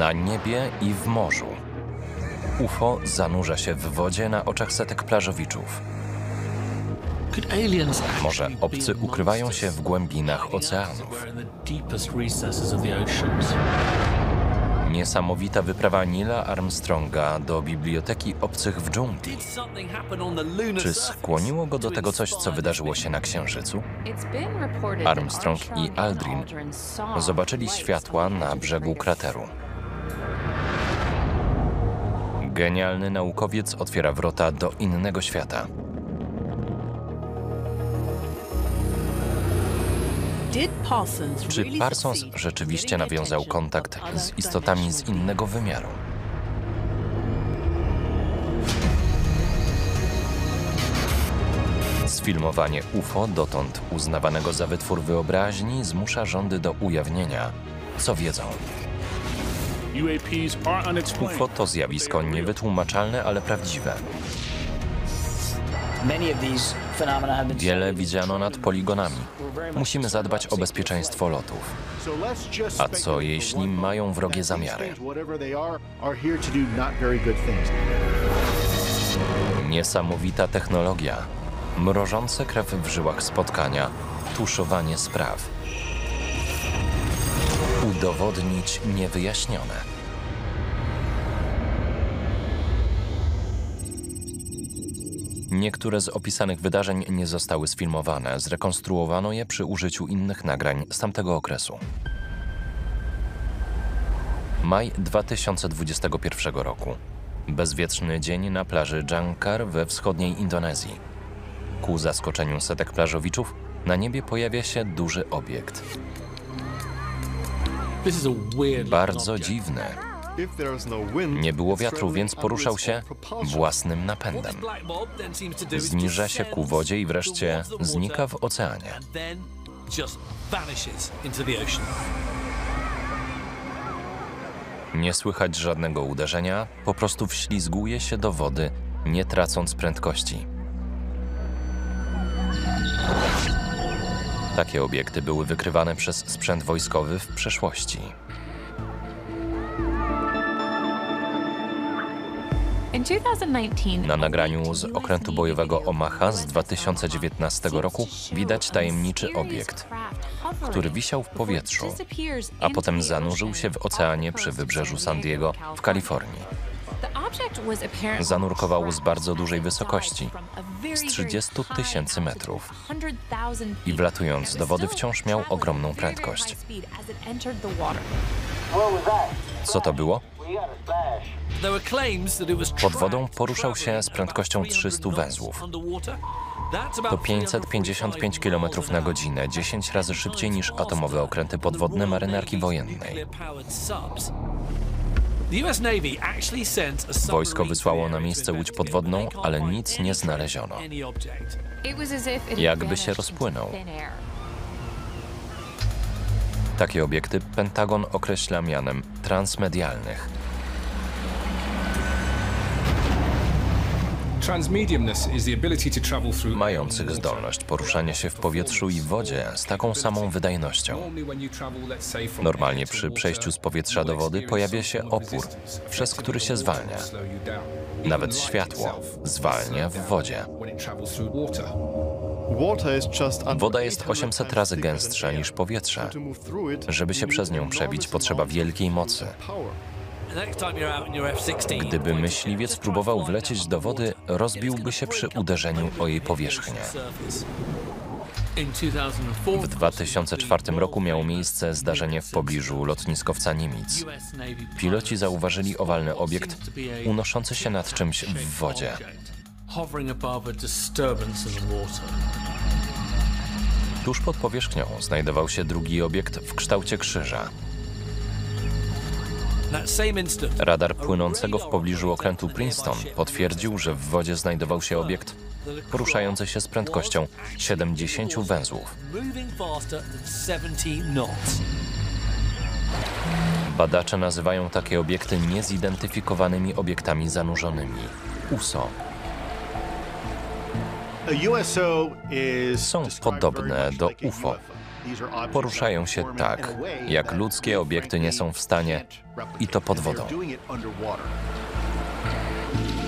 Na niebie i w morzu. UFO zanurza się w wodzie na oczach setek plażowiczów. Może obcy ukrywają się w głębinach oceanów. Niesamowita wyprawa Nila Armstronga do biblioteki obcych w dżungli. Czy skłoniło go do tego coś, co wydarzyło się na Księżycu? Armstrong i Aldrin Zobaczyli światła na brzegu krateru. Genialny naukowiec otwiera wrota do innego świata. Czy Parsons rzeczywiście nawiązał kontakt z istotami z innego wymiaru? Sfilmowanie UFO, dotąd uznawanego za wytwór wyobraźni, zmusza rządy do ujawnienia, co wiedzą. UAPs are unexplained. UFO to zjawisko niewytłumaczalne, ale prawdziwe. Many of these phenomena have been Wiele widziano nad poligonami. Musimy zadbać o bezpieczeństwo lotów. So let's just A co jeśli mają wrogie zamiary? things, whatever they are, are here to do not very good things. Niesamowita technologia, mrożące krew w żyłach spotkania, tuszowanie spraw. Udowodnić niewyjaśnione. Niektóre z opisanych wydarzeń nie zostały sfilmowane, zrekonstruowano je przy użyciu innych nagrań z tamtego okresu. Maj 2021 roku. Bezwietrzny dzień na plaży Jangkar we wschodniej Indonezji. Ku zaskoczeniu setek plażowiczów na niebie pojawia się duży obiekt. Bardzo dziwny. Nie było wiatru, więc poruszał się własnym napędem. Zniża się ku wodzie i wreszcie znika w oceanie. Nie słychać żadnego uderzenia, po prostu wślizguje się do wody, nie tracąc prędkości. Takie obiekty były wykrywane przez sprzęt wojskowy w przeszłości. Na nagraniu z okrętu bojowego Omaha z 2019 roku widać tajemniczy obiekt, który wisiał w powietrzu, a potem zanurzył się w oceanie przy wybrzeżu San Diego w Kalifornii. Zanurkował z bardzo dużej wysokości, z 30 tysięcy metrów. I wlatując do wody wciąż miał ogromną prędkość. Co to było? Pod wodą poruszał się z prędkością about 300 300 węzłów. To about 555 km na godzinę, 10 razy szybciej niż atomowe okręty podwodne marynarki wojennej. Wojsko wysłało na miejsce łódź podwodną, ale nic nie znaleziono. Jakby się rozpłynął. Takie obiekty Pentagon określa mianem transmedialnych. Mających zdolność poruszania się w powietrzu i wodzie z taką samą wydajnością. Normalnie przy przejściu z powietrza do wody pojawia się opór, przez który się zwalnia. Nawet światło zwalnia w wodzie. Woda jest 800 800 razy gęstsza niż powietrze. Żeby się przez nią przebić, potrzeba wielkiej mocy. Gdyby myśliwiec próbował wlecieć do wody, rozbiłby się przy uderzeniu o jej powierzchnię. W 2004 roku miało miejsce zdarzenie w pobliżu lotniskowca Niemiec. Piloci zauważyli owalny obiekt unoszący się nad czymś w wodzie. Tuż pod powierzchnią znajdował się drugi obiekt w kształcie krzyża. Radar płynącego w pobliżu okrętu Princeton potwierdził, że w wodzie znajdował się obiekt poruszający się z prędkością 70 węzłów. Badacze nazywają takie obiekty niezidentyfikowanymi obiektami zanurzonymi. USO. Są podobne do UFO. Poruszają się tak, jak ludzkie obiekty nie są w stanie i to pod wodą.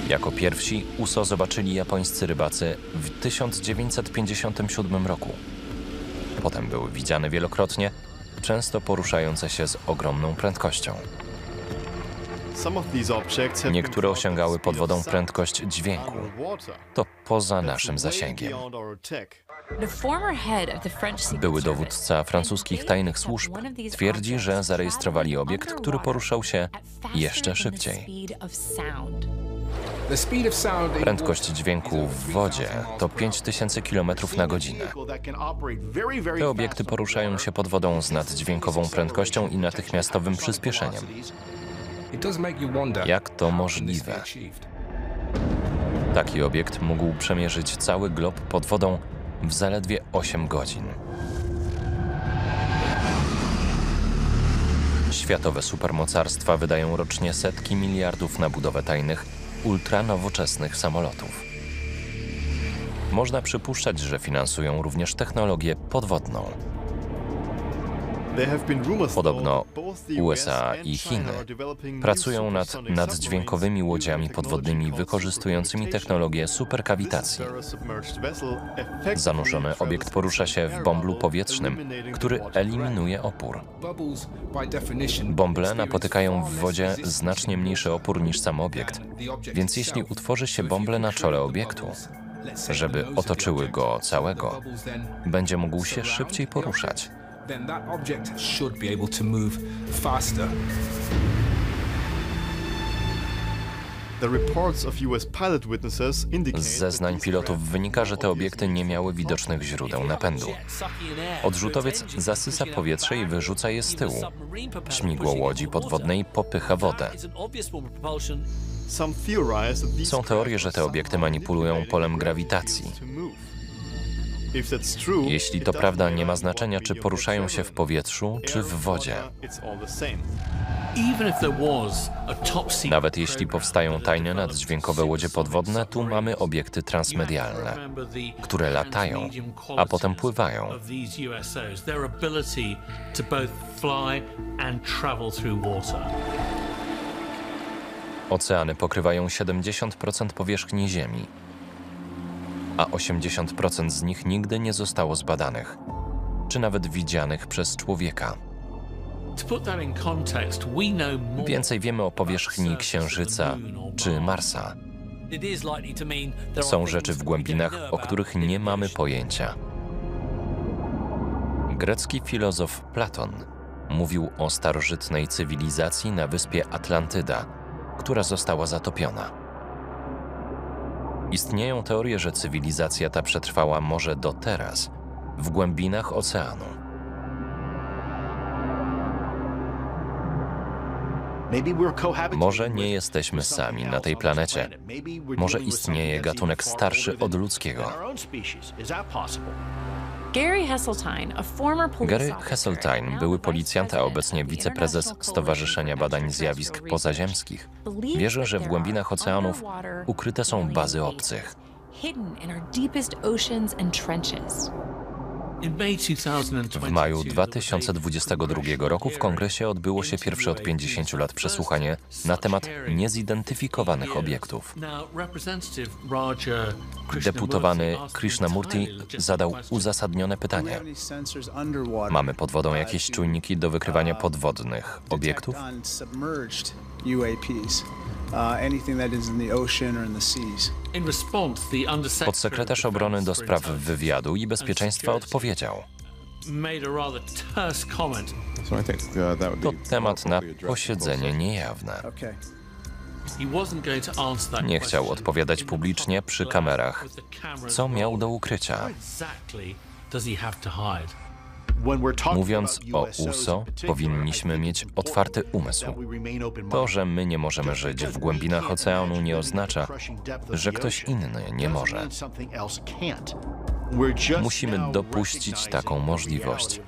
Jako pierwsi USO zobaczyli japońscy rybacy w 1957 roku. Potem były widziane wielokrotnie, często poruszające się z ogromną prędkością. Niektóre osiągały pod wodą prędkość dźwięku. To poza naszym zasięgiem. Były dowódca francuskich tajnych służb twierdzi, że zarejestrowali obiekt, który poruszał się jeszcze szybciej. Prędkość dźwięku w wodzie 3000 to miles per 5000 km na godzinę. Te obiekty poruszają się pod wodą z naddźwiękową prędkością i natychmiastowym przyspieszeniem. Jak to możliwe? Taki obiekt mógł przemierzyć cały glob pod wodą w zaledwie 8 godzin. Światowe supermocarstwa wydają rocznie setki miliardów na budowę tajnych, ultranowoczesnych samolotów. Można przypuszczać, że finansują również technologię podwodną. Podobno USA i Chiny pracują nad naddźwiękowymi łodziami podwodnymi wykorzystującymi technologię superkawitacji. Zanurzony obiekt porusza się w bąblu powietrznym, który eliminuje opór. Bąble napotykają w wodzie znacznie mniejszy opór niż sam obiekt, więc jeśli utworzy się bąble na czole obiektu, żeby otoczyły go całego, będzie mógł się szybciej poruszać. Then that object should be able to move faster. Z zeznań pilotów wynika, że te obiekty nie miały widocznych źródeł napędu. Odrzutowiec zasysa powietrze i wyrzuca je z tyłu. Śmigło łodzi podwodnej popycha wodę. Są teorie, że te obiekty manipulują polem grawitacji. Jeśli to prawda, nie ma znaczenia, czy poruszają się w powietrzu, czy w wodzie. Nawet jeśli powstają tajne naddźwiękowe łodzie podwodne, tu mamy obiekty transmedialne, które latają, a potem pływają. Oceany pokrywają 70% powierzchni Ziemi, a 80% z nich nigdy nie zostało zbadanych, czy nawet widzianych przez człowieka. Więcej wiemy o powierzchni Księżyca czy Marsa. Są rzeczy w głębinach, o których nie mamy pojęcia. Grecki filozof Platon mówił o starożytnej cywilizacji na wyspie Atlantyda, która została zatopiona. Istnieją teorie, że cywilizacja ta przetrwała może do teraz, w głębinach oceanu. Może nie jesteśmy sami na tej planecie. Może istnieje gatunek starszy od ludzkiego. Gary Heseltine, były policjant, a obecnie wiceprezes Stowarzyszenia Badań Zjawisk Pozaziemskich, wierzy, że w głębinach oceanów ukryte są bazy obcych. W maju 2022 roku w kongresie odbyło się pierwsze od 50 lat przesłuchanie na temat niezidentyfikowanych obiektów. Deputowany Krishnamurti zadał uzasadnione pytanie. Mamy pod wodą jakieś czujniki do wykrywania podwodnych obiektów? Podsekretarz obrony do spraw wywiadu i bezpieczeństwa odpowiedział. To temat na posiedzenie niejawne. Nie chciał odpowiadać publicznie przy kamerach, co miał do ukrycia. Mówiąc o USO, powinniśmy mieć otwarty umysł. To, że my nie możemy żyć w głębinach oceanu, nie oznacza, że ktoś inny nie może. Musimy dopuścić taką możliwość.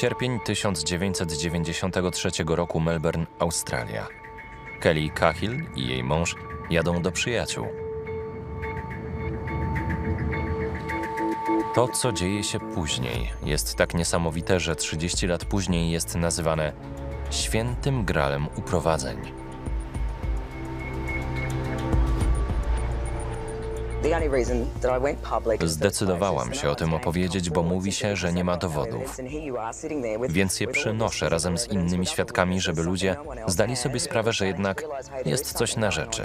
Sierpień 1993 roku Melbourne, Australia. Kelly Cahill i jej mąż jadą do przyjaciół. To, co dzieje się później, jest tak niesamowite, że 30 lat później jest nazywane świętym gralem uprowadzeń. Zdecydowałam się o tym opowiedzieć, bo mówi się, że nie ma dowodów. Więc je przynoszę razem z innymi świadkami, żeby ludzie zdali sobie sprawę, że jednak jest coś na rzeczy.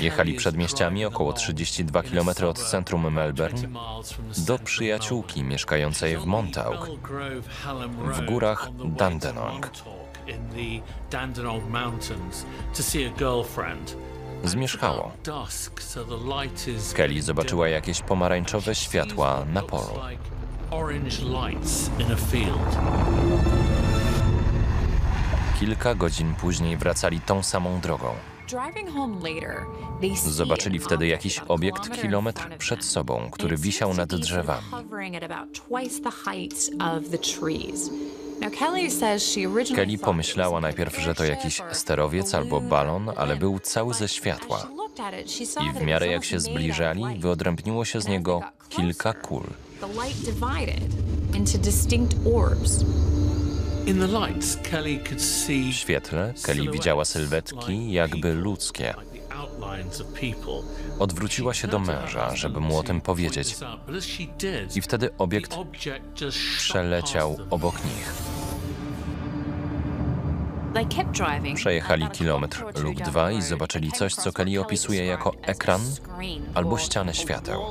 Jechali przedmieściami około home 32 in a km od centrum 20 Melbourne do przyjaciółki mieszkającej w Montauk. w górach Dandenong. Zmierzchało. Kelly zobaczyła jakieś pomarańczowe światła na polu. Kilka godzin później wracali tą samą drogą. Zobaczyli wtedy jakiś obiekt kilometr przed sobą, który wisiał nad drzewami. Kelly pomyślała najpierw, że to jakiś sterowiec albo balon, ale był cały ze światła. I w miarę jak się zbliżali, wyodrębniło się z niego kilka kul. W świetle Kelly widziała sylwetki jakby ludzkie. Odwróciła się do męża, żeby mu o tym powiedzieć. I wtedy obiekt przeleciał obok nich. Przejechali kilometr lub dwa i zobaczyli coś, co Kelly opisuje jako ekran albo ścianę świateł.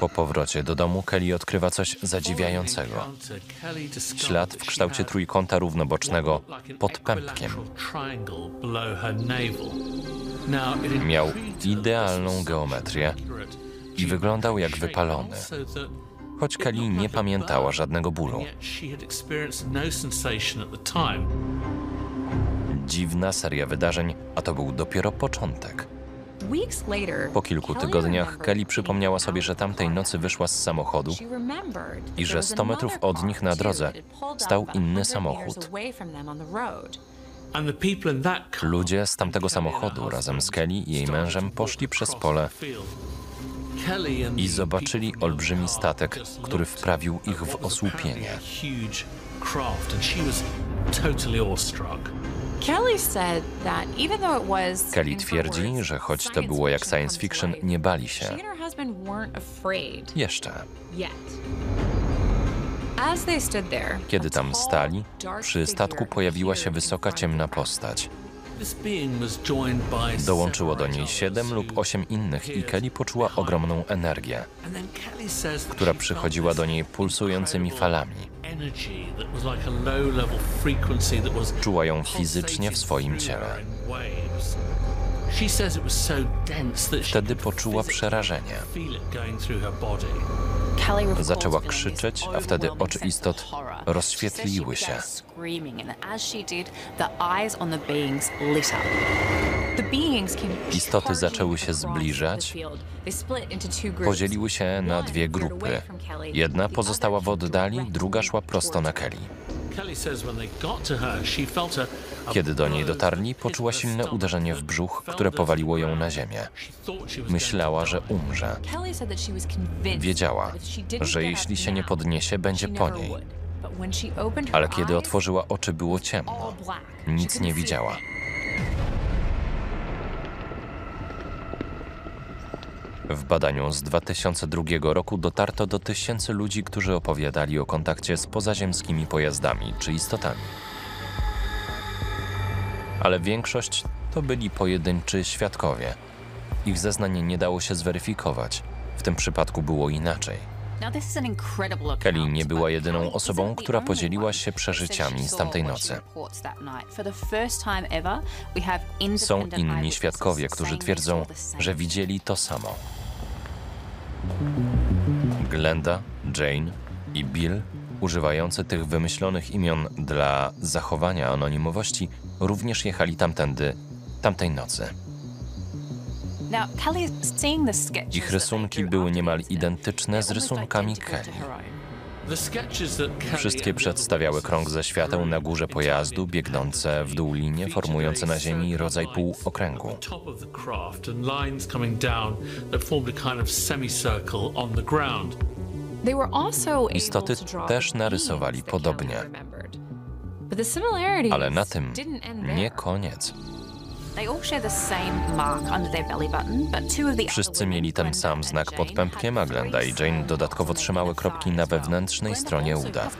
Po powrocie do domu Kelly odkrywa coś zadziwiającego. Ślad w kształcie trójkąta równobocznego pod pępkiem. Miał idealną geometrię i wyglądał jak wypalony. Choć Kelly nie pamiętała żadnego bólu. Dziwna seria wydarzeń, a to był dopiero początek. Po kilku tygodniach Kelly przypomniała sobie, że tamtej nocy wyszła z samochodu i że 100 metrów od nich na drodze stał inny samochód. Ludzie z tamtego samochodu razem z Kelly i jej mężem poszli przez pole i zobaczyli olbrzymi statek, który wprawił ich w osłupienie. Kelly twierdzi, że choć to było jak science fiction, nie bali się. Jeszcze. Kiedy tam stali, przy statku pojawiła się wysoka, ciemna postać. Dołączyło do niej siedem lub osiem innych i Kelly poczuła ogromną energię, która przychodziła do niej pulsującymi falami. Czuła ją fizycznie w swoim ciele. Wtedy poczuła przerażenie. Zaczęła krzyczeć, a wtedy oczy istot rozświetliły się. Istoty zaczęły się zbliżać, podzieliły się na dwie grupy. Jedna pozostała w oddali, druga szła prosto na Kelly. Kiedy do niej dotarli, poczuła silne uderzenie w brzuch, które powaliło ją na ziemię. Myślała, że umrze. Wiedziała, że jeśli się nie podniesie, będzie po niej. Ale kiedy otworzyła oczy, było ciemno. Nic nie widziała. W badaniu z 2002 roku dotarto do tysięcy ludzi, którzy opowiadali o kontakcie z pozaziemskimi pojazdami czy istotami. Ale większość to byli pojedynczy świadkowie. Ich zeznań nie dało się zweryfikować. W tym przypadku było inaczej. Kelly nie była jedyną osobą, która podzieliła się przeżyciami z tamtej nocy. Są inni świadkowie, którzy twierdzą, że widzieli to samo. Glenda, Jane i Bill, używający tych wymyślonych imion dla zachowania anonimowości, również jechali tamtędy tamtej nocy. Ich rysunki były niemal identyczne z rysunkami Kelly. Wszystkie przedstawiały krąg ze świateł na górze pojazdu, biegnące w dół linie, formujące na ziemi rodzaj półokręgu. Istoty też narysowali podobnie. Ale na tym nie koniec. Wszyscy mieli ten sam znak pod pępkiem, a Glenda i Jane dodatkowo trzymały kropki na wewnętrznej stronie uda.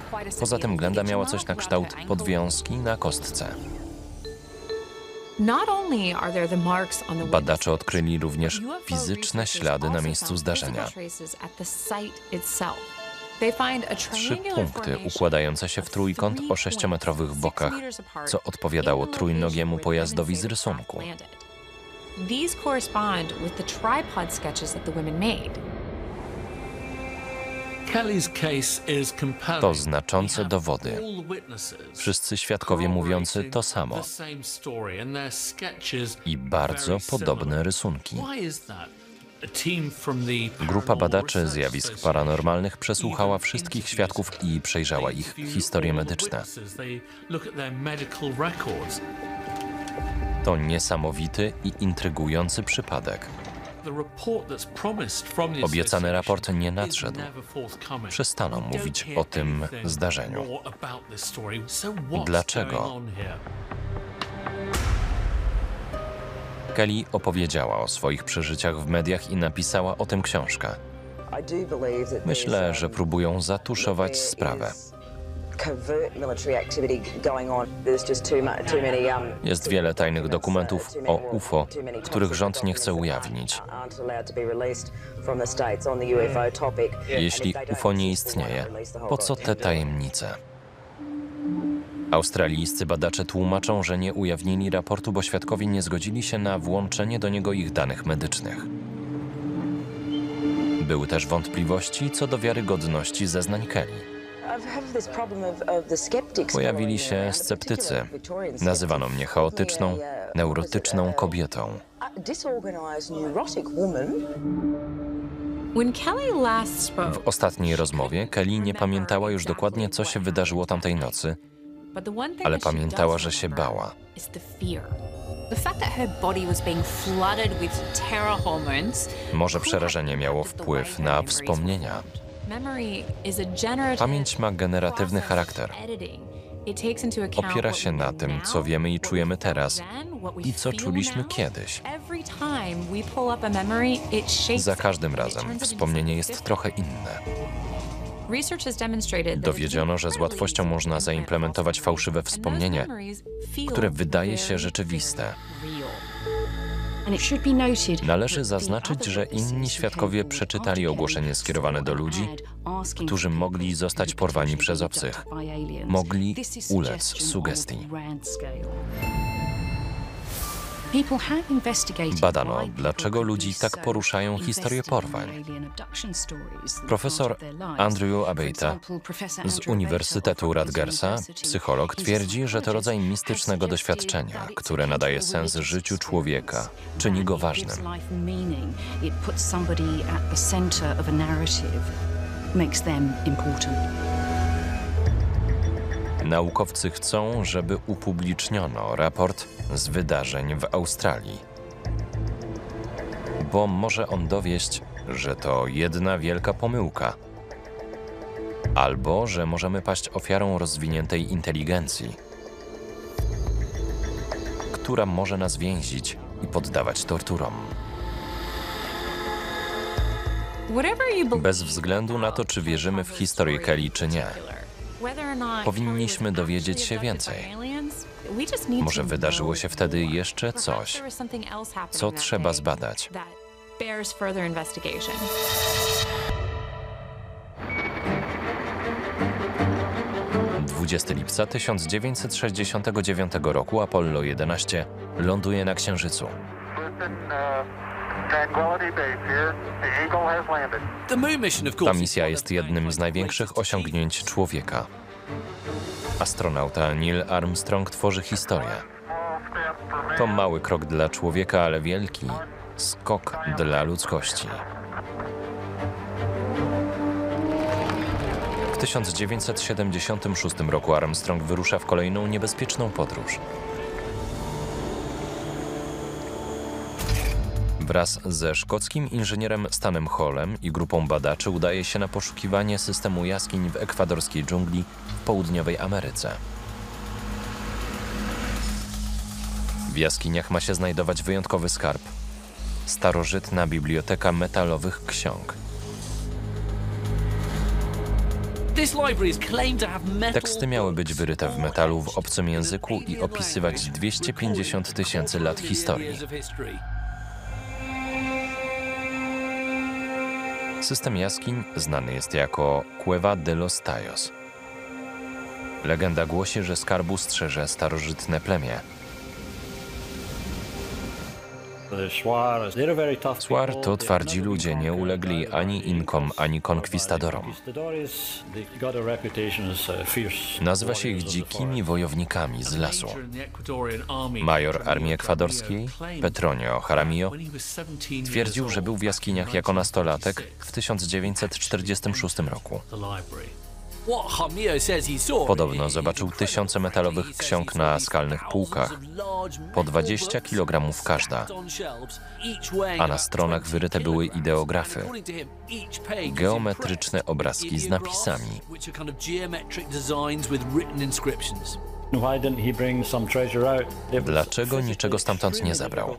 Poza tym Glenda miała coś na kształt podwiązki na kostce. Badacze odkryli również fizyczne ślady na miejscu zdarzenia. Trzy punkty układające się w trójkąt o sześciometrowych bokach, co odpowiadało trójnogiemu pojazdowi z rysunku. These correspond with the tripod sketches that the women made. Kelly's case is compelling. To znaczące dowody. Wszyscy świadkowie mówiący to samo i bardzo podobne rysunki. Grupa badaczy zjawisk paranormalnych przesłuchała wszystkich świadków i przejrzała ich historie medyczne. To niesamowity i intrygujący przypadek. Obiecany raport nie nadszedł. don't mówić o tym zdarzeniu. Dlaczego? Kelly opowiedziała o swoich przeżyciach w mediach i napisała o tym książkę. Myślę, że próbują zatuszować sprawę. Jest wiele tajnych dokumentów o UFO, których rząd nie chce ujawnić. Jeśli UFO nie istnieje, po co te tajemnice? Australijscy badacze tłumaczą, że nie ujawnili raportu, bo świadkowie nie zgodzili się na włączenie do niego ich danych medycznych. Były też wątpliwości co do wiarygodności zeznań Kelly. Pojawili się sceptycy. Nazywano mnie chaotyczną, neurotyczną kobietą. When Kelly last spoke, W ostatniej rozmowie Kelly nie pamiętała już dokładnie, co się wydarzyło tamtej nocy, ale pamiętała, że się bała. Może przerażenie miało wpływ na wspomnienia. Pamięć ma generatywny charakter. Opiera się na tym, co wiemy i czujemy teraz i co czuliśmy kiedyś. Za każdym razem wspomnienie jest trochę inne. Dowiedziono, że z łatwością można zaimplementować fałszywe wspomnienie, które wydaje się rzeczywiste. Należy zaznaczyć, że inni świadkowie przeczytali ogłoszenie skierowane do ludzi, którzy mogli zostać porwani przez obcych. Mogli ulec sugestii. Badano, dlaczego ludzi tak poruszają historie porwań. Profesor Andrew Abeita z Uniwersytetu Rutgersa, psycholog, twierdzi, że to rodzaj mistycznego doświadczenia, które nadaje sens życiu człowieka, czyni go ważnym. Naukowcy chcą, żeby upubliczniono raport z wydarzeń w Australii. Bo może on dowieść, że to jedna wielka pomyłka. Albo, że możemy paść ofiarą rozwiniętej inteligencji, która może nas więzić i poddawać torturom. Bez względu na to, czy wierzymy w historię Kelly, czy nie, powinniśmy dowiedzieć się więcej. Może wydarzyło się wtedy jeszcze coś, co trzeba zbadać. Dwudziesty lipca 1969 roku Apollo 11 ląduje na Księżycu. The moon mission, of Ta misja is jest jednym z największych osiągnięć człowieka. Astronauta Neil Armstrong tworzy historię. To mały krok dla człowieka, ale wielki Skok dla ludzkości. W 1976 roku Armstrong wyrusza w kolejną niebezpieczną podróż. Wraz ze szkockim inżynierem Stanem Hallem i grupą badaczy udaje się na poszukiwanie systemu jaskiń w ekwadorskiej dżungli w południowej Ameryce. W jaskiniach ma się znajdować wyjątkowy skarb starożytna biblioteka metalowych ksiąg. Teksty miały być wyryte w metalu w obcym języku i opisywać 250 tysięcy lat historii. System jaskiń znany jest jako Cueva de los Tallos. Legenda głosi, że skarbu strzeże starożytne plemię. Swar to twardzi ludzie, nie ulegli ani Inkom, ani konkwistadorom. Nazywa się ich dzikimi wojownikami z lasu. Major armii ekwadorskiej, Petronio Jaramillo, twierdził, że był w jaskiniach jako nastolatek w 1946 roku. Podobno zobaczył tysiące metalowych ksiąg na skalnych półkach, po 20 kg każda, a na stronach wyryte były ideografy, geometryczne obrazki z napisami. Dlaczego niczego stamtąd nie zabrał?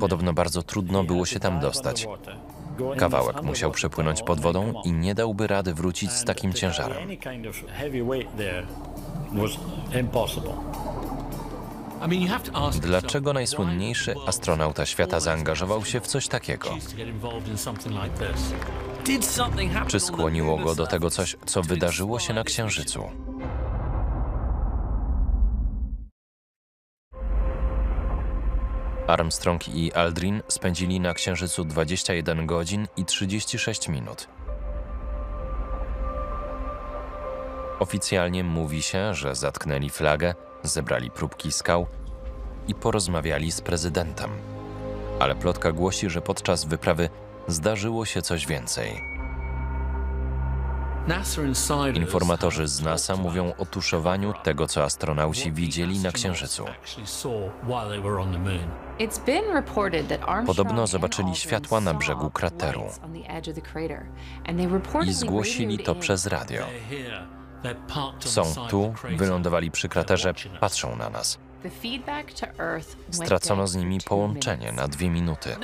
Podobno bardzo trudno było się tam dostać. Kawałek musiał przepłynąć pod wodą i nie dałby rady wrócić z takim ciężarem. Dlaczego najsłynniejszy astronauta świata zaangażował się w coś takiego? Czy skłoniło go do tego coś, co wydarzyło się na Księżycu? Armstrong i Aldrin spędzili na Księżycu 21 godzin i 36 minut. Oficjalnie mówi się, że zatknęli flagę, zebrali próbki skał i porozmawiali z prezydentem. Ale plotka głosi, że podczas wyprawy zdarzyło się coś więcej. Informatorzy z NASA mówią o tuszowaniu tego, co astronauci widzieli na Księżycu. Podobno zobaczyli światła na brzegu krateru i zgłosili to przez radio. Są tu, wylądowali przy kraterze, patrzą na nas. Stracono z nimi połączenie na dwie minuty.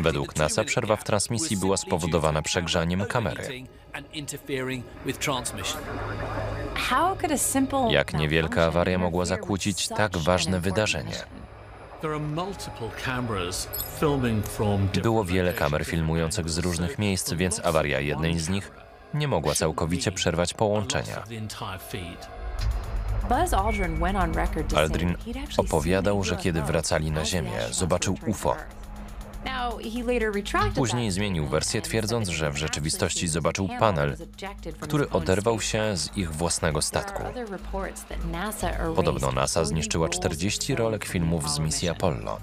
Według NASA przerwa w transmisji była spowodowana przegrzaniem kamery. Jak niewielka awaria mogła zakłócić tak ważne wydarzenie? Było wiele kamer filmujących z różnych miejsc, więc awaria jednej z nich nie mogła całkowicie przerwać połączenia. Aldrin opowiadał, że kiedy wracali na Ziemię, zobaczył UFO. Później zmienił wersję, twierdząc, że w rzeczywistości zobaczył panel, który oderwał się z ich własnego statku. Podobno NASA zniszczyła 40 rolek filmów z misji Apollo.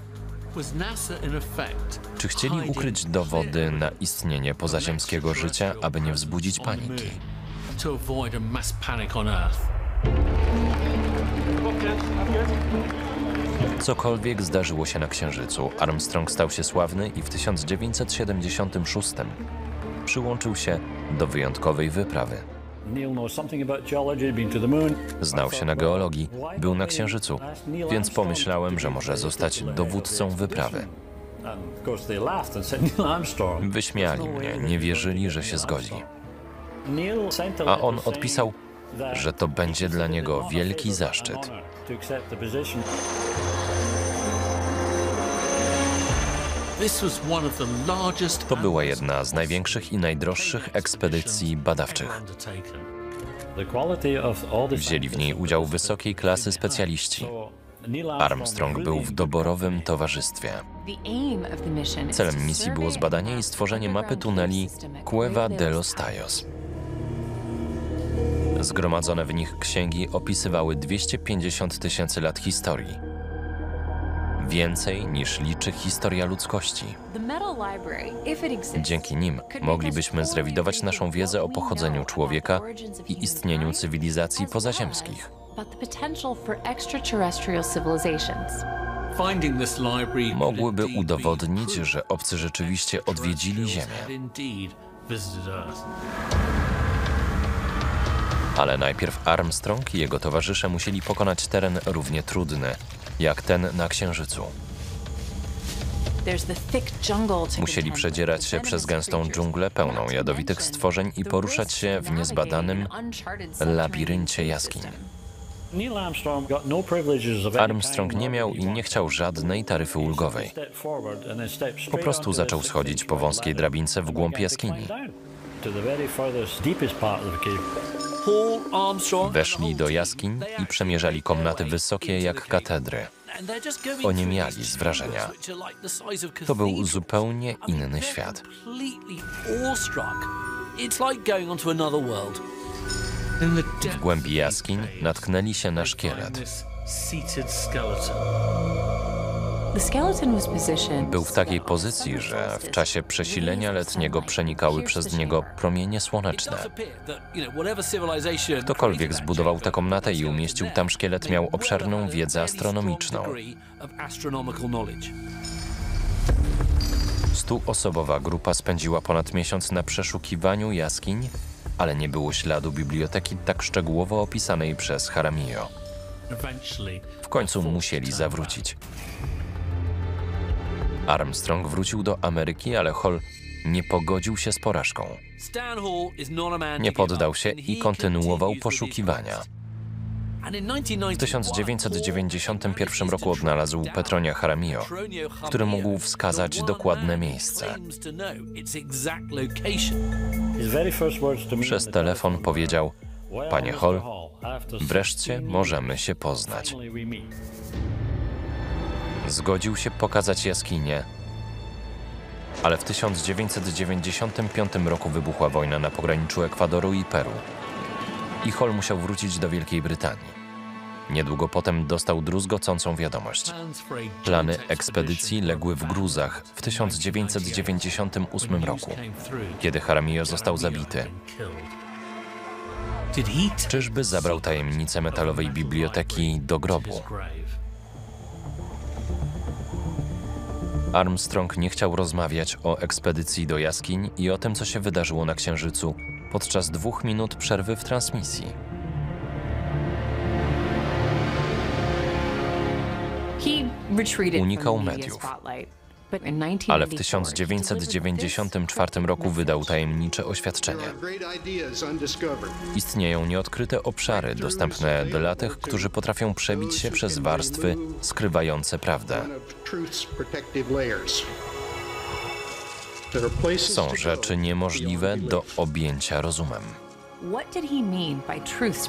Czy chcieli ukryć dowody na istnienie pozaziemskiego życia, aby nie wzbudzić paniki? Cokolwiek zdarzyło się na Księżycu, Armstrong stał się sławny i w 1976 przyłączył się do wyjątkowej wyprawy. Znał się na geologii, był na Księżycu, więc pomyślałem, że może zostać dowódcą wyprawy. Wyśmiali mnie, nie wierzyli, że się zgodzi. A on odpisał, że to będzie dla niego wielki zaszczyt. To była jedna z największych i najdroższych ekspedycji badawczych. Wzięli w niej udział wysokiej klasy specjaliści. Armstrong był w doborowym towarzystwie. Celem misji było zbadanie i stworzenie mapy tuneli Cueva de los Tallos. Zgromadzone w nich księgi opisywały 250 tysięcy lat historii. Więcej niż liczy historia ludzkości. Dzięki nim moglibyśmy zrewidować naszą wiedzę o pochodzeniu człowieka i istnieniu cywilizacji pozaziemskich. Mogłyby udowodnić, że obcy rzeczywiście odwiedzili Ziemię. Ale najpierw Armstrong i jego towarzysze musieli pokonać teren równie trudny, jak ten na Księżycu. Musieli przedzierać się przez gęstą dżunglę pełną jadowitych stworzeń i poruszać się w niezbadanym labiryncie jaskiń. Armstrong nie miał i nie chciał żadnej taryfy ulgowej. Po prostu zaczął schodzić po wąskiej drabince w głąb jaskini. Weszli do jaskiń i przemierzali komnaty wysokie jak katedry. Oniemiali z wrażenia. To był zupełnie inny świat. W głębi jaskiń natknęli się na szkielet. Był w takiej pozycji, że w czasie przesilenia letniego przenikały przez niego promienie słoneczne. Ktokolwiek zbudował chamber tę komnatę i umieścił tam szkielet, miał obszerną wiedzę astronomiczną. Stuosobowa grupa spędziła ponad miesiąc na przeszukiwaniu jaskiń, ale nie było śladu biblioteki tak szczegółowo opisanej przez Jaramillo. W końcu musieli zawrócić. Armstrong wrócił do Ameryki, ale Hall nie pogodził się z porażką. Nie poddał się i kontynuował poszukiwania. W 1991, 1991 roku odnalazł Petronia Jaramillo, który mógł wskazać dokładne miejsce. Przez telefon powiedział: Panie Hall, wreszcie możemy się poznać. Zgodził się pokazać jaskinię, ale w 1995 roku wybuchła wojna na pograniczu Ekwadoru i Peru. I Hall musiał wrócić do Wielkiej Brytanii. Niedługo potem dostał druzgocącą wiadomość. Plany ekspedycji legły w gruzach w 1998 roku, kiedy Jaramillo został zabity. Czyżby zabrał tajemnicę metalowej biblioteki do grobu? Armstrong nie chciał rozmawiać o ekspedycji do jaskiń i o tym, co się wydarzyło na Księżycu podczas dwóch minut przerwy w transmisji. Unikał mediów. Ale w 1994 roku wydał tajemnicze oświadczenie. Istnieją nieodkryte obszary dostępne dla tych, którzy potrafią przebić się przez warstwy skrywające prawdę. Są rzeczy niemożliwe do objęcia rozumem.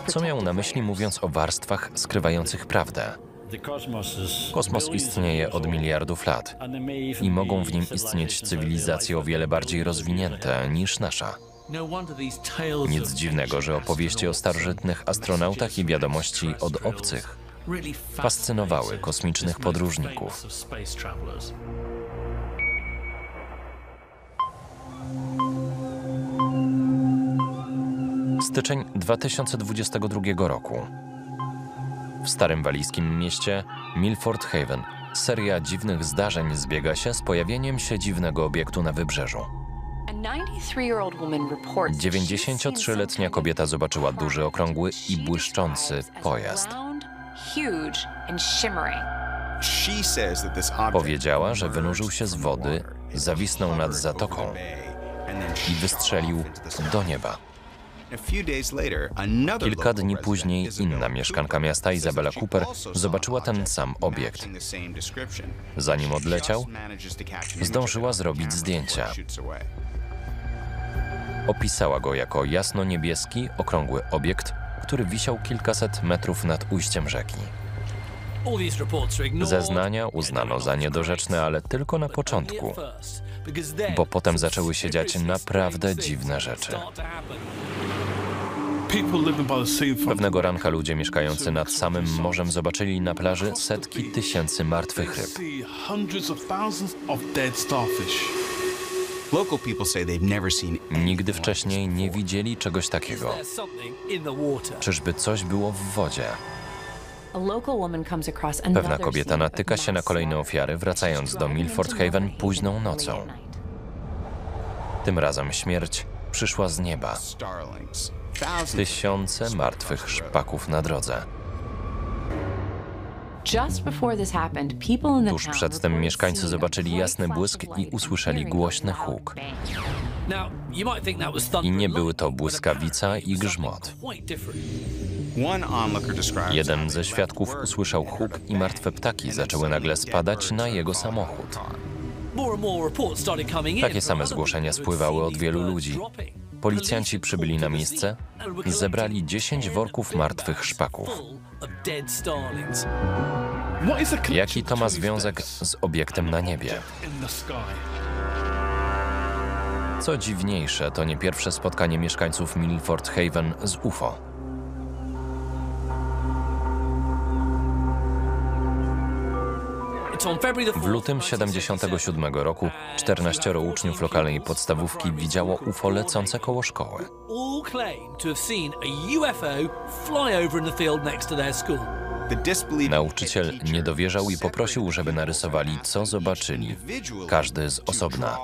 Co miał na myśli mówiąc o warstwach skrywających prawdę? Kosmos istnieje od miliardów lat i mogą w nim istnieć cywilizacje o wiele bardziej rozwinięte niż nasza. Nic dziwnego, że opowieści o starożytnych astronautach i wiadomości od obcych fascynowały kosmicznych podróżników. Styczeń 2022 roku. W starym walijskim mieście Milford Haven seria dziwnych zdarzeń zbiega się z pojawieniem się dziwnego obiektu na wybrzeżu. 93-letnia kobieta zobaczyła duży, okrągły i błyszczący pojazd. Powiedziała, że wynurzył się z wody, zawisnął nad zatoką i wystrzelił do nieba. Kilka dni później inna mieszkanka miasta, Izabela Cooper, zobaczyła ten sam obiekt. Zanim odleciał, zdążyła zrobić zdjęcia. Opisała go jako jasno-niebieski, okrągły obiekt, który wisiał kilkaset metrów nad ujściem rzeki. Zeznania uznano za niedorzeczne, ale tylko na początku, bo potem zaczęły się dziać naprawdę dziwne rzeczy. Pewnego ranka ludzie mieszkający nad samym morzem zobaczyli na plaży setki tysięcy martwych ryb. Nigdy wcześniej nie widzieli czegoś takiego. Czyżby coś było w wodzie? Pewna kobieta natyka się na kolejne ofiary, wracając do Milford Haven późną nocą. Tym razem śmierć przyszła z nieba. Tysiące martwych szpaków na drodze. Tuż przedtem mieszkańcy zobaczyli jasny błysk i usłyszeli głośny huk. I nie były to błyskawica i grzmot. Jeden ze świadków usłyszał huk i martwe ptaki zaczęły nagle spadać na jego samochód. Takie same zgłoszenia spływały od wielu ludzi. Policjanci przybyli na miejsce i zebrali 10 worków martwych szpaków. Jaki to ma związek z obiektem na niebie? Co dziwniejsze, to nie pierwsze spotkanie mieszkańców Milford Haven z UFO. W lutym 77 roku 14 uczniów lokalnej podstawówki widziało UFO lecące koło szkoły. Nauczyciel nie dowierzał i poprosił, żeby narysowali, co zobaczyli, każdy z osobna.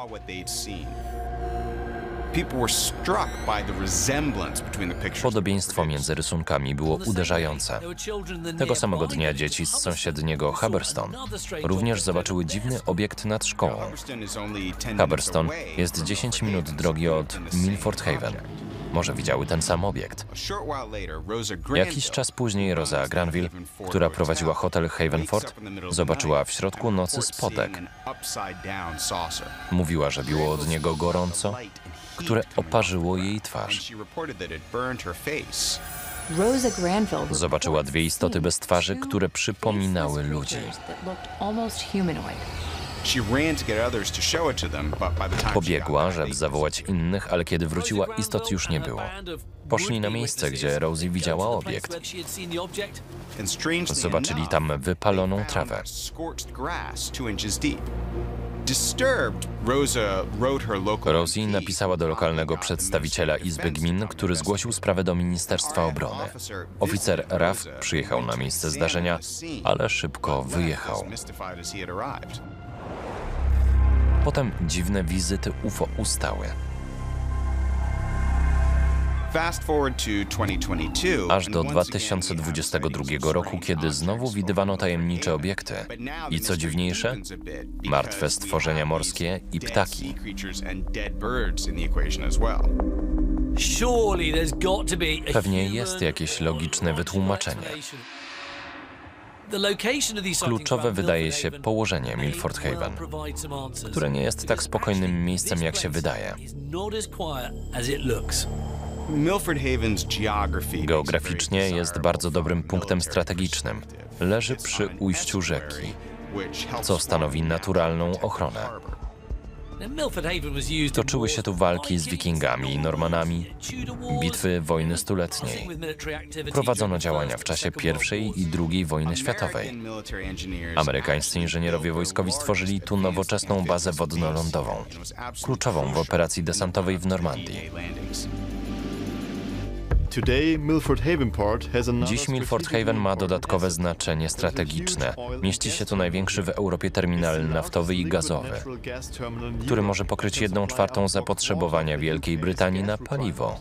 Podobieństwo między rysunkami było uderzające. Tego samego dnia dzieci z sąsiedniego strange również zobaczyły dziwny obiekt nad szkołą. Hubbardston is only 10 minutes Haberstone away jest from 10 Milford minut drogi od Milford Haven. Może widziały ten sam obiekt. Jakiś czas później Rosa Granville, która prowadziła hotel Havenford, zobaczyła w środku nocy spodek. Mówiła, że było od niego gorąco, które oparzyło jej twarz. Zobaczyła dwie istoty bez twarzy, które przypominały ludzi. Pobiegła, żeby zawołać innych, ale kiedy wróciła, istot już nie było. Poszli na miejsce, gdzie Rosie widziała obiekt. Zobaczyli tam wypaloną trawę. Rosie napisała do lokalnego przedstawiciela Izby Gmin, który zgłosił sprawę do Ministerstwa Obrony. Oficer RAF przyjechał na miejsce zdarzenia, ale szybko wyjechał. Potem dziwne wizyty UFO ustały. Aż do 2022 roku, kiedy znowu widywano tajemnicze obiekty. I co dziwniejsze, martwe stworzenia morskie i ptaki. Pewnie jest jakieś logiczne wytłumaczenie. Kluczowe wydaje się położenie Milford Haven, które nie jest tak spokojnym miejscem, jak się wydaje. Geograficznie jest bardzo dobrym punktem strategicznym. Leży przy ujściu rzeki, co stanowi naturalną ochronę. Toczyły się tu walki z Wikingami i Normanami, bitwy wojny stuletniej. Prowadzono działania w czasie I i II wojny światowej. Amerykańscy inżynierowie wojskowi stworzyli tu nowoczesną bazę wodno-lądową, kluczową w operacji desantowej w Normandii. Dziś Milford Haven ma dodatkowe znaczenie strategiczne. Mieści się tu największy w Europie terminal naftowy i gazowy, który może pokryć jedną czwartą zapotrzebowania Wielkiej Brytanii na paliwo.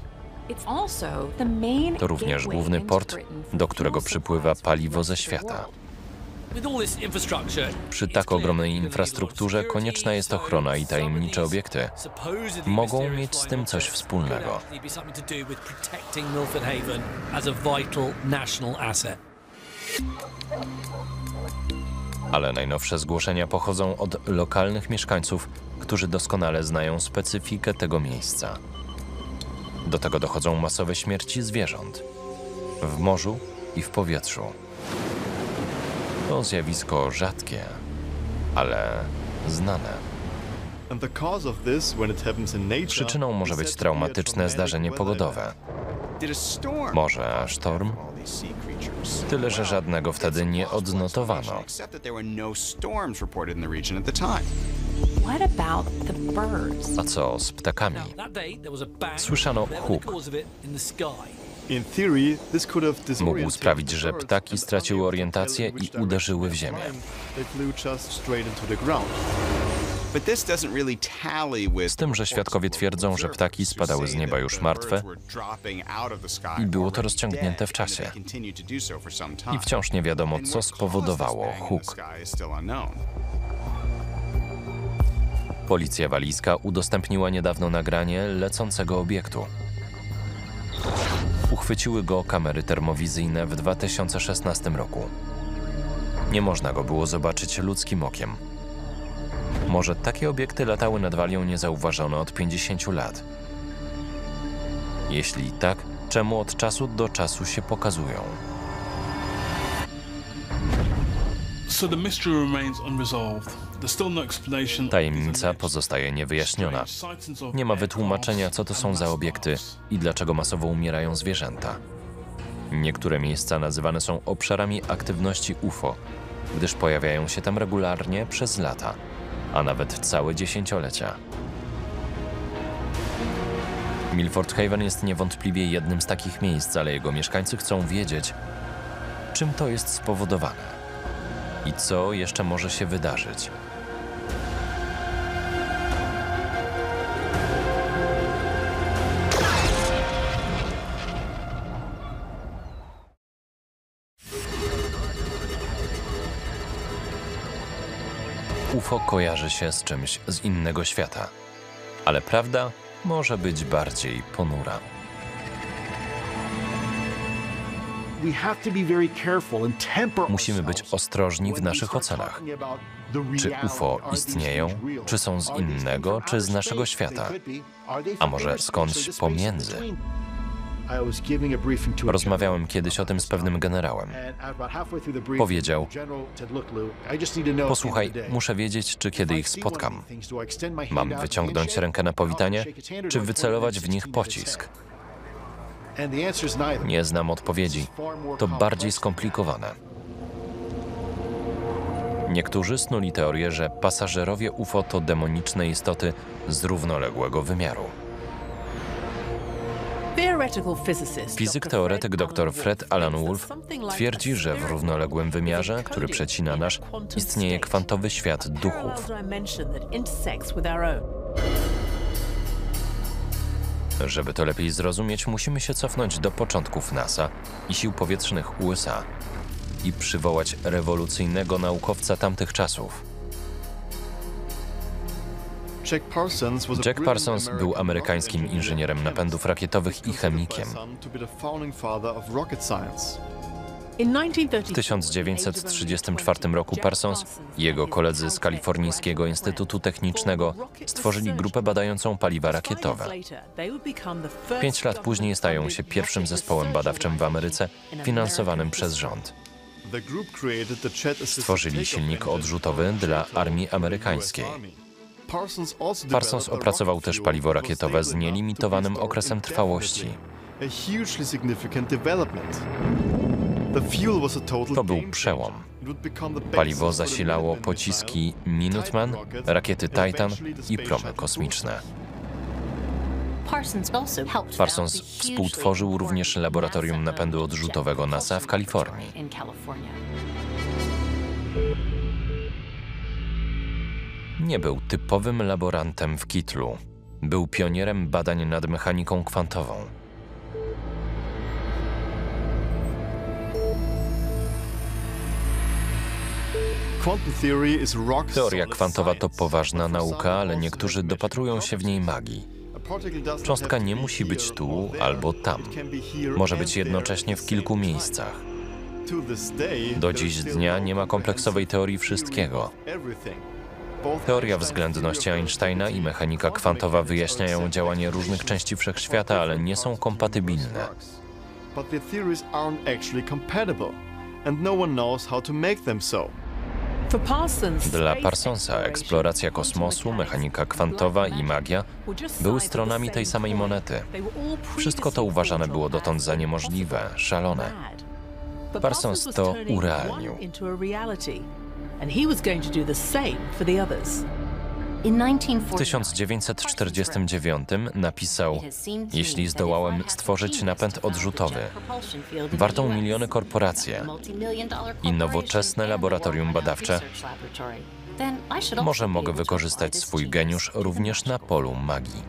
To również główny port, do którego przypływa paliwo ze świata. Przy tak ogromnej infrastrukturze konieczna jest ochrona i tajemnicze obiekty mogą mieć z tym coś wspólnego. Ale najnowsze zgłoszenia pochodzą od lokalnych mieszkańców, którzy doskonale znają specyfikę tego miejsca. Do tego dochodzą masowe śmierci zwierząt w morzu i w powietrzu. To zjawisko rzadkie, ale znane. Przyczyną może być traumatyczne zdarzenie pogodowe. Może sztorm? Tyle, że żadnego wtedy nie odnotowano. No? A co z ptakami? Słyszano huk. Mógł sprawić, że ptaki straciły orientację i uderzyły w ziemię. Z tym, że świadkowie twierdzą, że ptaki spadały z nieba już martwe i i było to rozciągnięte w czasie. I wciąż nie wiadomo, co spowodowało huk. Policja walijska udostępniła niedawno nagranie lecącego obiektu. Uchwyciły go kamery termowizyjne w 2016 roku. Nie można go było zobaczyć ludzkim okiem. Może takie obiekty latały nad Walią niezauważone od 50 lat? Jeśli tak, czemu od czasu do czasu się pokazują? So the mystery remains unresolved. No. Tajemnica pozostaje niewyjaśniona. Nie ma wytłumaczenia, co to są za obiekty i dlaczego masowo umierają zwierzęta. Niektóre miejsca nazywane są obszarami aktywności UFO, gdyż pojawiają się tam regularnie przez lata, a nawet całe dziesięciolecia. Milford Haven jest niewątpliwie jednym z takich miejsc, ale jego mieszkańcy chcą wiedzieć, czym to jest spowodowane i co jeszcze może się wydarzyć. UFO kojarzy się z czymś z innego świata, ale prawda może być bardziej ponura. Musimy być ostrożni w naszych ocenach. Czy UFO istnieją? Czy są z innego, czy z naszego świata? A może skądś pomiędzy? Rozmawiałem kiedyś o tym z pewnym generałem. Powiedział: Posłuchaj, muszę wiedzieć, czy kiedy ich spotkam. Mam wyciągnąć rękę na powitanie, czy wycelować w nich pocisk? Nie znam odpowiedzi. To bardziej skomplikowane. Niektórzy snuli teorię, że pasażerowie UFO to demoniczne istoty z równoległego wymiaru. Fizyk teoretyk dr Fred Alan Wolf twierdzi, że w równoległym wymiarze, który przecina nasz, istnieje kwantowy świat duchów. Żeby to lepiej zrozumieć, musimy się cofnąć do początków NASA i sił powietrznych USA i przywołać rewolucyjnego naukowca tamtych czasów. Jack Parsons był amerykańskim inżynierem napędów rakietowych i chemikiem. W 1934 roku Parsons i jego koledzy z Kalifornijskiego Instytutu Technicznego stworzyli grupę badającą paliwa rakietowe. Pięć lat później stają się pierwszym zespołem badawczym w Ameryce finansowanym przez rząd. Stworzyli silnik odrzutowy dla armii amerykańskiej. Parsons opracował też paliwo rakietowe z nielimitowanym okresem trwałości. To był przełom. Paliwo zasilało pociski Minuteman, rakiety Titan i promy kosmiczne. Parsons współtworzył również laboratorium napędu odrzutowego NASA w Kalifornii. Nie był typowym laborantem w kitlu. Był pionierem badań nad mechaniką kwantową. Teoria kwantowa to poważna nauka, ale niektórzy dopatrują się w niej magii. Cząstka nie musi być tu albo tam. Może być jednocześnie w kilku miejscach. Do dziś dnia nie ma kompleksowej teorii wszystkiego. Teoria względności Einsteina i mechanika kwantowa wyjaśniają działanie różnych części wszechświata, ale nie są kompatybilne. Dla Parsonsa eksploracja kosmosu, mechanika kwantowa i magia były stronami tej samej monety. Wszystko to uważane było dotąd za niemożliwe, szalone. Parsons to urealnił. W 1949 napisał: Jeśli zdołałem stworzyć napęd odrzutowy, wartą miliony korporacje i nowoczesne laboratorium badawcze, może mogę wykorzystać swój geniusz również na polu magii.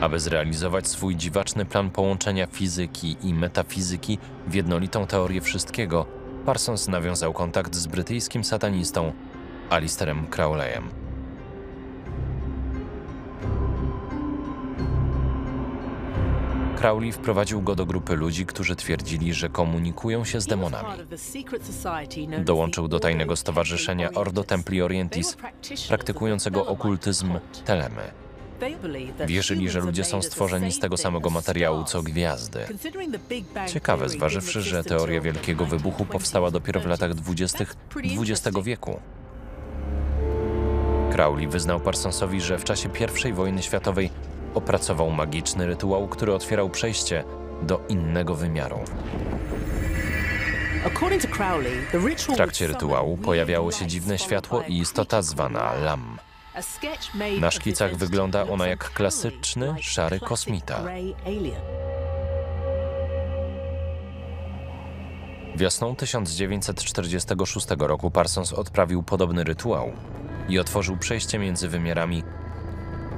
Aby zrealizować swój dziwaczny plan połączenia fizyki i metafizyki w jednolitą teorię wszystkiego, Parsons nawiązał kontakt z brytyjskim satanistą Alisterem Crowleyem. Crowley wprowadził go do grupy ludzi, którzy twierdzili, że komunikują się z demonami. Dołączył do tajnego stowarzyszenia Ordo Templi Orientis, praktykującego okultyzm Telemy. Wierzyli, że ludzie są stworzeni z tego samego materiału co gwiazdy. Ciekawe, zważywszy, że teoria Wielkiego Wybuchu powstała dopiero w latach dwudziestych XX wieku. Crowley wyznał Parsonsowi, że w czasie I wojny światowej opracował magiczny rytuał, który otwierał przejście do innego wymiaru. W trakcie rytuału pojawiało się dziwne światło i istota zwana Lam. Na szkicach wygląda ona jak klasyczny, szary kosmita. Wiosną 1946 roku Parsons odprawił podobny rytuał i otworzył przejście między wymiarami,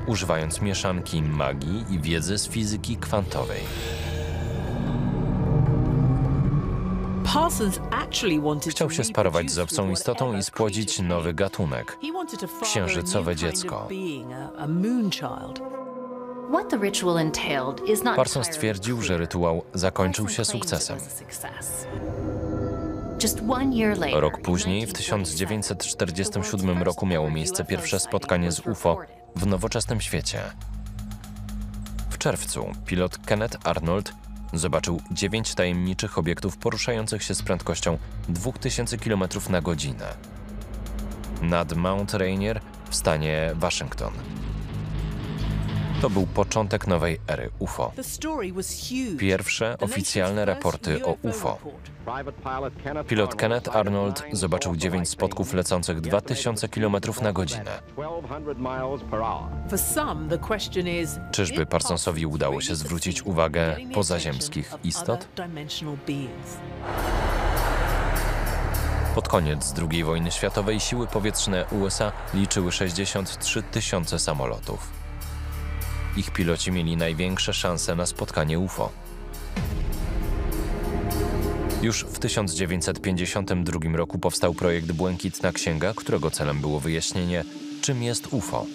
używając mieszanki magii i wiedzy z fizyki kwantowej. Chciał się sparować z obcą istotą i spłodzić nowy gatunek księżycowe dziecko. Parsons stwierdził, że rytuał zakończył się sukcesem. Rok później, w 1947 roku, miało miejsce pierwsze spotkanie z UFO w nowoczesnym świecie. W czerwcu pilot Kenneth Arnold zobaczył dziewięć tajemniczych obiektów poruszających się z prędkością 2000 km na godzinę nad Mount Rainier w stanie Waszyngton. To był początek nowej ery UFO. Pierwsze oficjalne raporty o UFO. Pilot Kenneth Arnold zobaczył dziewięć spotków lecących 2000 km na godzinę. Czyżby Parsonsowi udało się zwrócić uwagę pozaziemskich istot? Pod koniec II wojny światowej siły powietrzne USA liczyły 63 tysiące samolotów. Ich piloci mieli największe szanse na spotkanie UFO. Już w 1952 roku powstał projekt Błękitna Księga, którego celem było wyjaśnienie, czym jest UFO.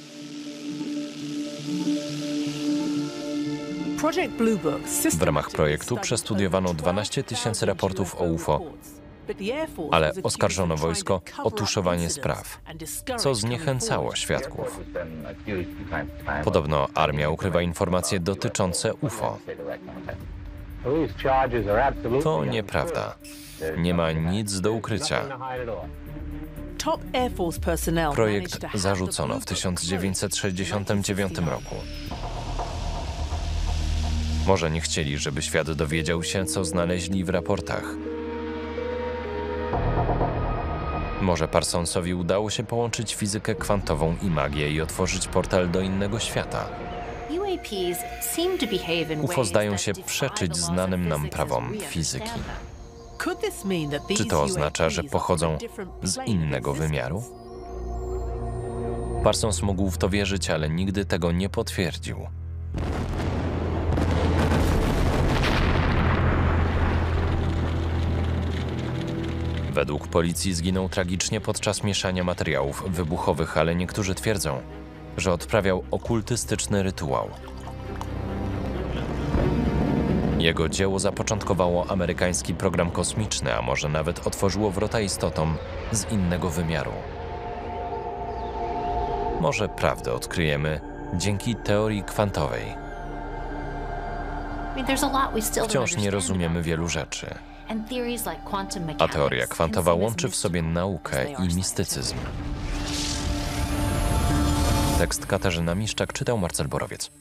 W ramach projektu przestudiowano 12 tysięcy raportów o UFO, ale oskarżono wojsko o tuszowanie spraw, co zniechęcało świadków. Podobno armia ukrywa informacje dotyczące UFO. To nieprawda. Nie ma nic do ukrycia. Projekt zarzucono w 1969 roku. Może nie chcieli, żeby świat dowiedział się, co znaleźli w raportach. Może Parsonsowi udało się połączyć fizykę kwantową i magię i otworzyć portal do innego świata. UFO zdają się przeczyć znanym nam prawom fizyki. Czy to oznacza, że pochodzą z innego wymiaru? Parsons mógł w to wierzyć, ale nigdy tego nie potwierdził. Według policji zginął tragicznie podczas mieszania materiałów wybuchowych, ale niektórzy twierdzą, że odprawiał okultystyczny rytuał. Jego dzieło zapoczątkowało amerykański program kosmiczny, a może nawet otworzyło wrota istotom z innego wymiaru. Może prawdę odkryjemy dzięki teorii kwantowej. Wciąż nie rozumiemy wielu rzeczy. A teoria kwantowa łączy w sobie naukę i mistycyzm. Tekst Katarzyna Miszczak czytał Marcel Borowiec.